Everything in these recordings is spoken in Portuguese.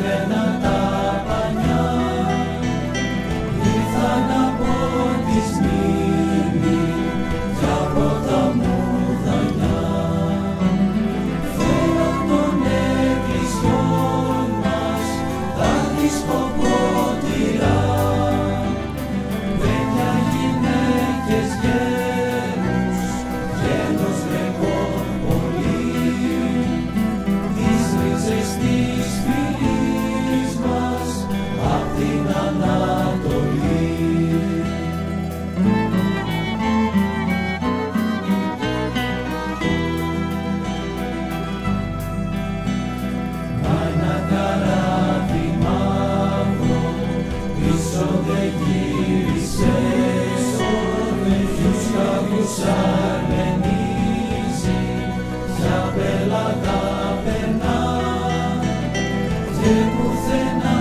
Christ você não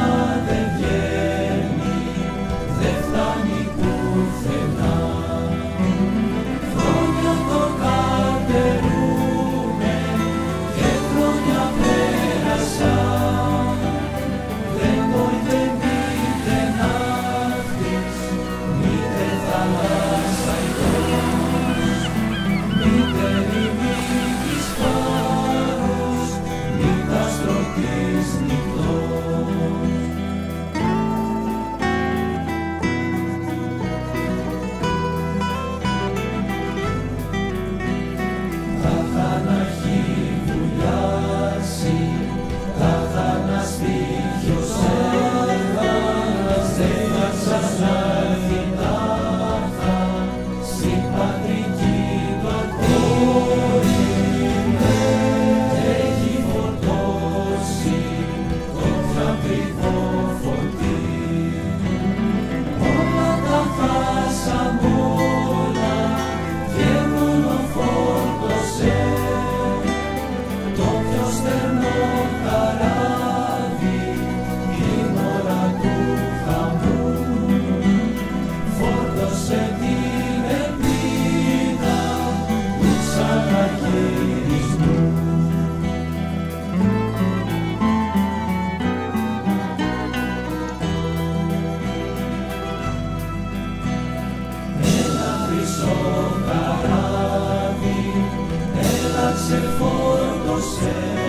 céu.